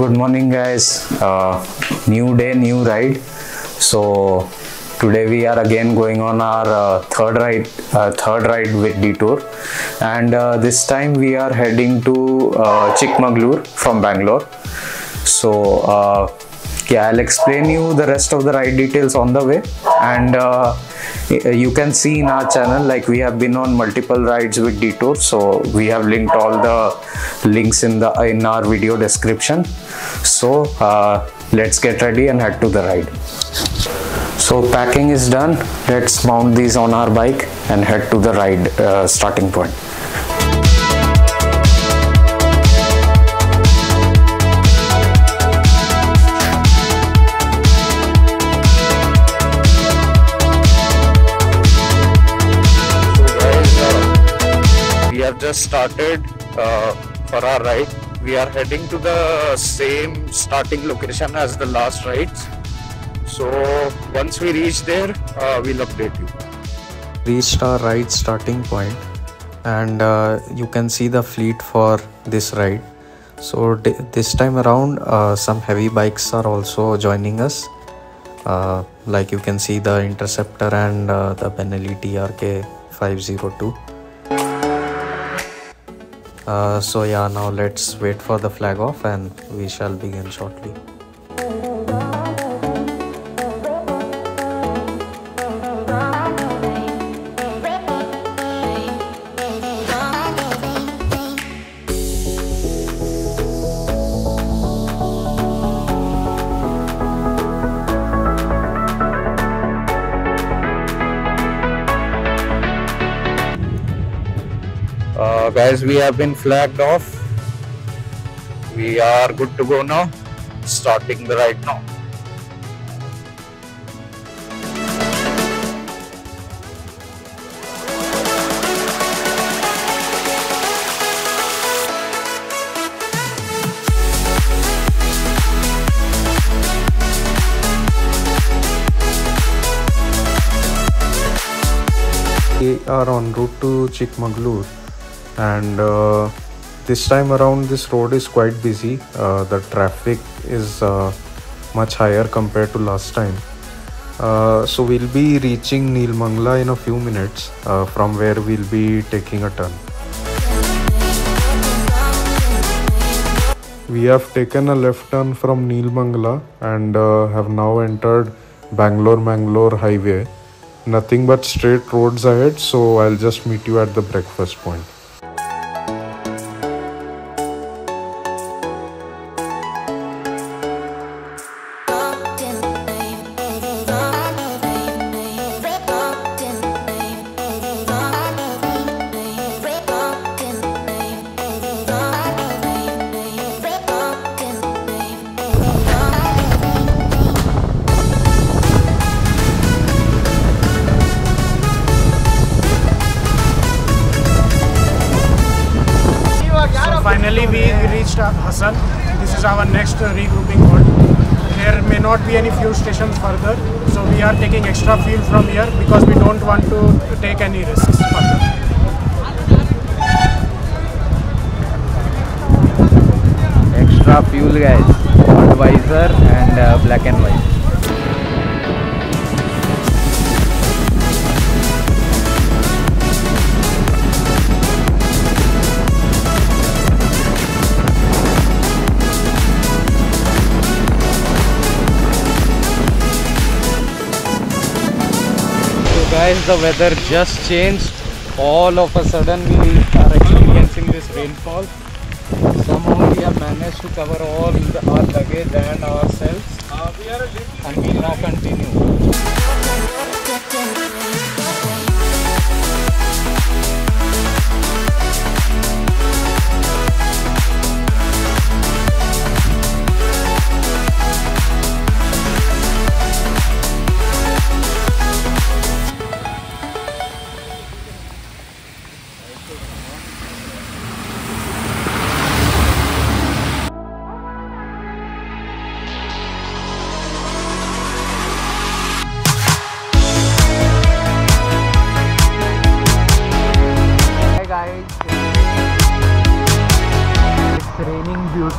Good morning, guys. Uh, new day, new ride. So today we are again going on our uh, third ride, uh, third ride with detour, and uh, this time we are heading to uh, Chikmagalur from Bangalore. So uh, yeah, I'll explain you the rest of the ride details on the way, and you can see in our channel like we have been on multiple rides with detour so we have linked all the links in the in our video description. So uh, let's get ready and head to the ride. So packing is done. Let's mount these on our bike and head to the ride uh, starting point started uh, for our ride. We are heading to the same starting location as the last rides. So once we reach there, uh, we'll update you. Reached our ride starting point, and uh, you can see the fleet for this ride. So this time around, uh, some heavy bikes are also joining us. Uh, like you can see the Interceptor and uh, the Benelli TRK 502. Uh, so yeah, now let's wait for the flag off and we shall begin shortly. Guys, we have been flagged off. We are good to go now. Starting the ride now. We are en route to Chikmagalur and uh, this time around this road is quite busy. Uh, the traffic is uh, much higher compared to last time. Uh, so we'll be reaching Nelamangala in a few minutes uh, from where we'll be taking a turn. We have taken a left turn from Nelamangala and uh, have now entered Bangalore Mangalore highway. Nothing but straight roads ahead so I'll just meet you at the breakfast point Hassan. This is our next uh, regrouping point. There may not be any fuel stations further, so we are taking extra fuel from here because we don't want to take any risks further. extra fuel guys Budweiser and uh, black and white guys the weather just changed. All of a sudden we are experiencing this rainfall. Somehow we have managed to cover all the, our luggage and ourselves. And we now continue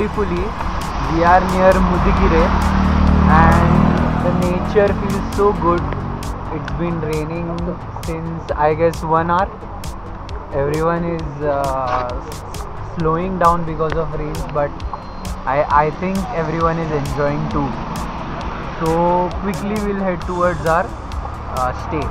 beautifully we are near Mudigere and the nature feels so good. It's been raining since I guess one hour. Everyone is uh, slowing down because of rains, but I, I think everyone is enjoying too. So quickly we'll head towards our uh, stay.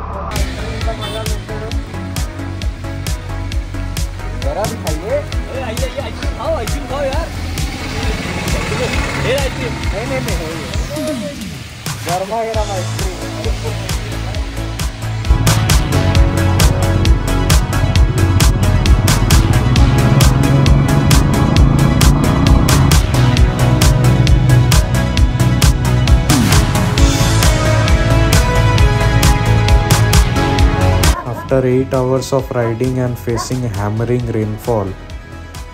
After 8 hours of riding and facing hammering rainfall,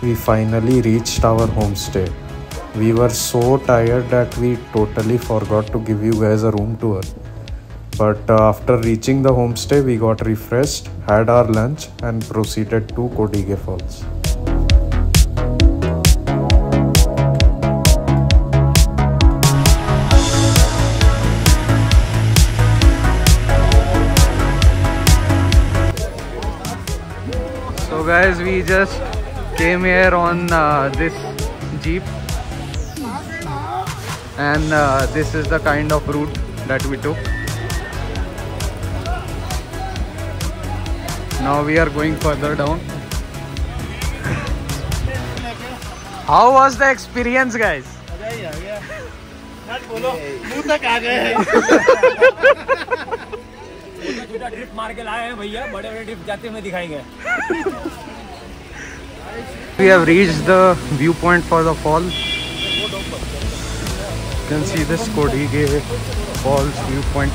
we finally reached our homestay. We were so tired that we totally forgot to give you guys a room tour. But uh, after reaching the homestay, we got refreshed, had our lunch, and proceeded to Kodige Falls. So guys, we just came here on uh, this jeep, and uh, this is the kind of route that we took. Now we are going further down. How was the experience, guys? छोटा drift मार के लाए हैं भैया बड़े बड़े drift जाते हुए दिखाएंगे We have reached the viewpoint for the fall. Can see this Kodige Falls viewpoint.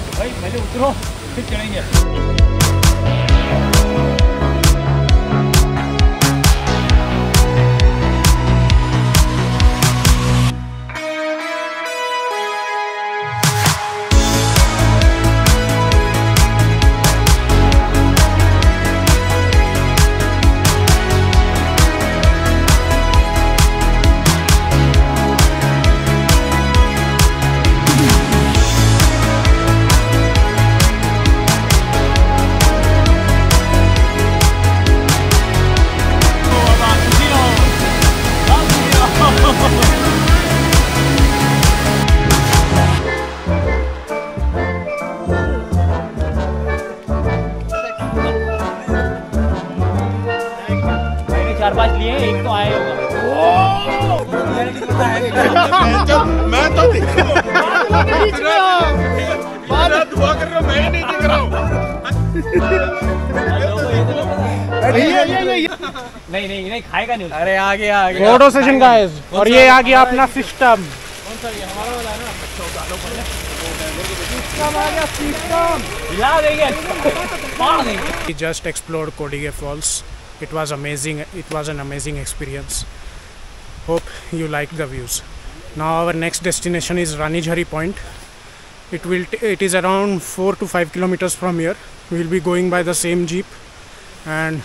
चार पाँच लिए एक तो आया होगा। मैं तो दुआ कर रहा मैं नहीं दिख रहा नहीं नहीं नहीं खाएगा नहीं अरे आगे आगे। फ़ोटो सेशन का और ये आ गया अपना सिस्टम कौन सा ये? हमारा वाला है ना सिस्टम आ गया system just explore कोडिगे falls It was amazing. It was an amazing experience. Hope you liked the views. Now our next destination is Ranijhari Point. It will. It is around four to five kilometers from here. We will be going by the same jeep, and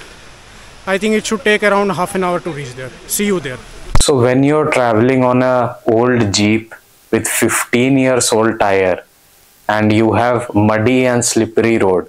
I think it should take around half an hour to reach there. See you there. So when you're traveling on a old Jeep with 15 years old tire and you have muddy and slippery road,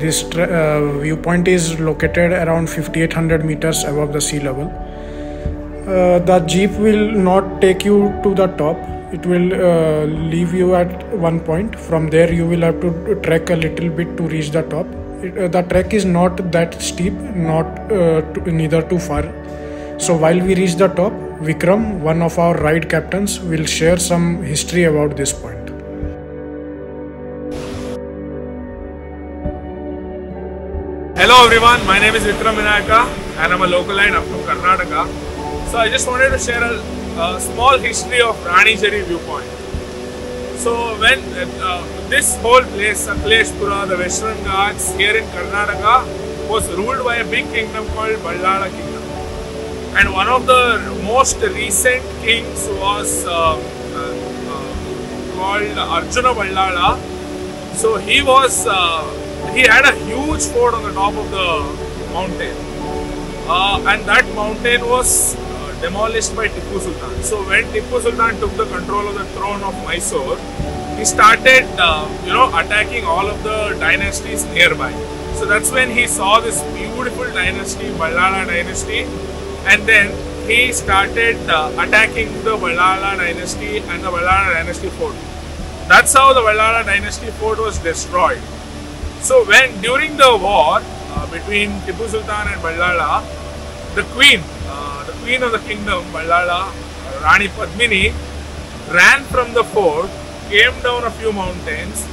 This uh, viewpoint is located around 5800 meters above the sea level. Uh, the jeep will not take you to the top. It will uh, leave you at one point. From there, you will have to trek a little bit to reach the top. It, uh, the trek is not that steep, not uh, to, neither too far. So while we reach the top, Vikram, one of our ride captains, will share some history about this point. Hello everyone, my name is Vikram Vinayaka and I'm a local line from Karnataka. So I just wanted to share a, a small history of Rani Jhari viewpoint. So when uh, this whole place, Sakleshpura, the Western Ghats here in Karnataka, was ruled by a big kingdom called Ballala Kingdom. And one of the most recent kings was uh, uh, uh, called Arjuna Ballala. So he was, uh, he had a huge fort on the top of the mountain. Uh, and that mountain was uh, demolished by Tipu Sultan. So when Tipu Sultan took the control of the throne of Mysore, he started, uh, you know, attacking all of the dynasties nearby. So that's when he saw this beautiful dynasty, Ballala dynasty, and then he started uh, attacking the Ballala dynasty and the Ballala dynasty fort. That's how the Ballala dynasty fort was destroyed. So when during the war uh, between Tipu Sultan and Ballala, the queen, uh, the queen of the kingdom, Ballala, uh, Rani Padmini, ran from the fort, came down a few mountains,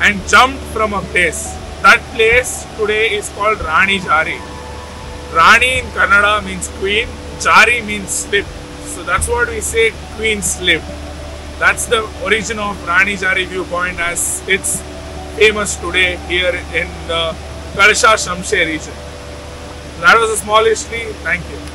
and jumped from a place. That place today is called Rani Jhari. Rani in Kannada means queen, Jari means slip. So that's what we say, queen slip. That's the origin of Rani Jhari viewpoint as it's famous today here in the Kalsha Shamshe region. That was a small history. Thank you.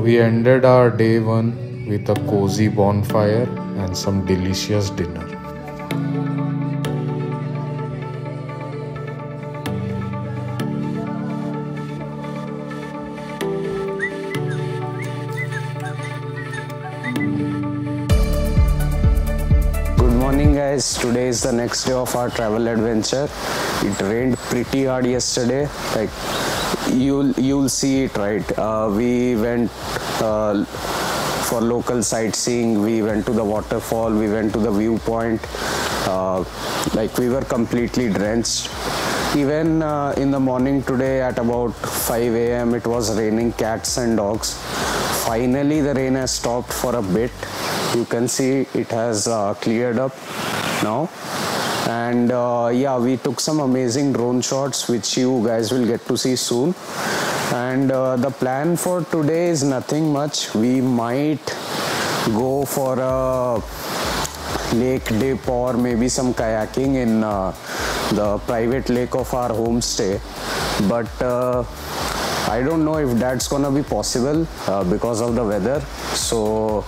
We ended our day one with a cozy bonfire and some delicious dinner. Good morning, guys. Today is the next day of our travel adventure. It rained pretty hard yesterday. Like you'll you'll see it, right? Uh, we went uh, for local sightseeing. We went to the waterfall. We went to the viewpoint. Uh, like we were completely drenched. Even uh, in the morning today at about 5 a.m. it was raining cats and dogs. Finally, the rain has stopped for a bit. You can see it has uh, cleared up now. And uh, yeah, we took some amazing drone shots, which you guys will get to see soon. And uh, the plan for today is nothing much. We might go for a lake dip or maybe some kayaking in uh, the private lake of our homestay. But uh, I don't know if that's gonna be possible uh, because of the weather. So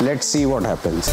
let's see what happens.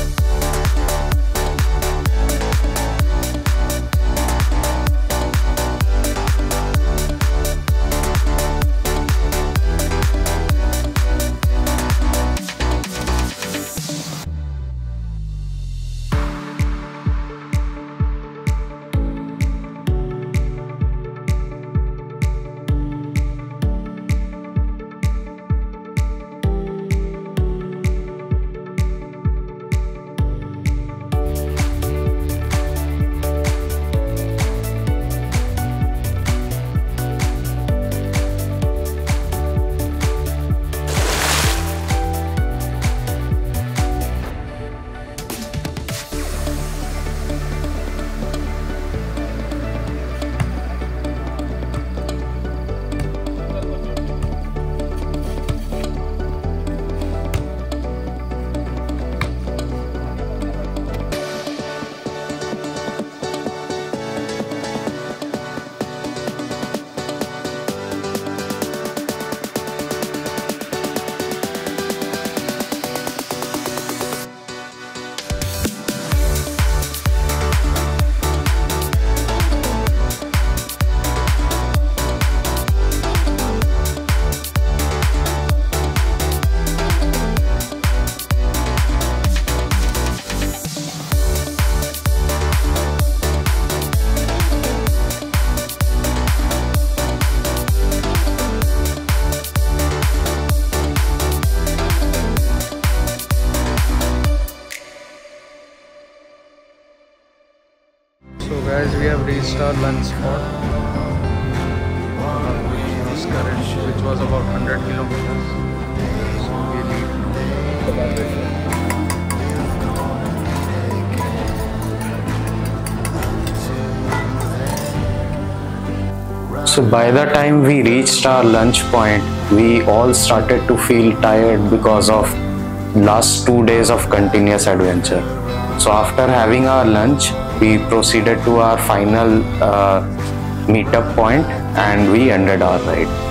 Lunch spot. which was about 100 kilometers. So we leave now. So by the time we reached our lunch point, we all started to feel tired because of last two days of continuous adventure. So after having our lunch, we proceeded to our final uh, meetup point and we ended our ride.